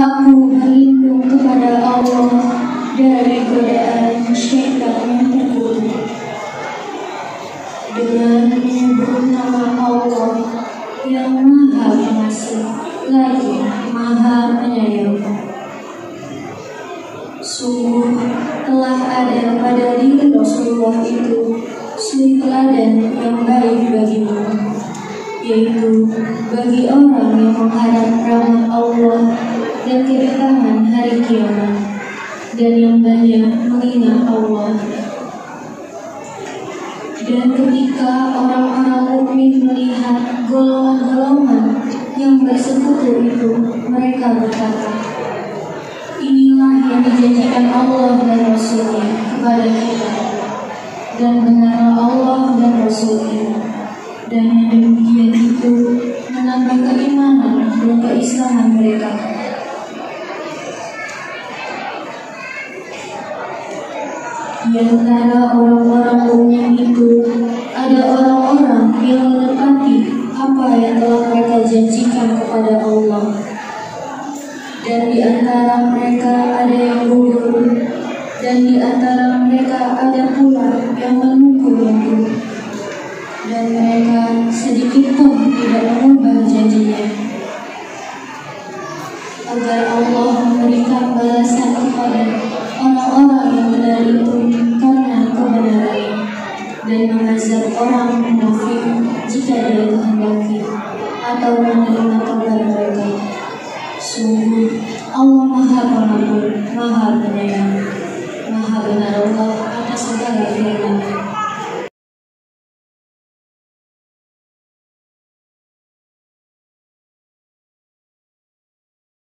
Aku berlindung kepada Allah dari godaan syaitan yang terkutuk dengan menyebut nama Allah yang maha pengasih lagi maha penyayang. Sungguh telah ada pada diri Rasulullah itu suri teladan yang baik bagimu, yaitu bagi orang yang menghadap rahmat Allah dan kedatangan hari kiamat, dan yang banyak mengingat Allah. Dan ketika orang-orang mukmin melihat golongan-golongan yang bersekutu itu, mereka berkata, Inilah yang dijanjikan Allah dan Rasulnya kepada kita. Dan benarlah Allah dan Rasulnya. Dan yang demikian itu menambah keimanan dan keislaman mereka. Di antara orang-orang mukmin itu ada orang-orang yang menepati apa yang telah mereka janjikan kepada Allah. Dan di antara mereka ada yang gugur, dan di antara mereka ada pula yang menunggu-nunggu. Dan mereka sedikit pun tidak mengubah janjinya. Agar Allah memberikan balasan kepada dan mengazab orang munafik jika dia kehendaki atau menerima kabar mereka. Sungguh Allah Maha Pengampun, Maha Penyayang,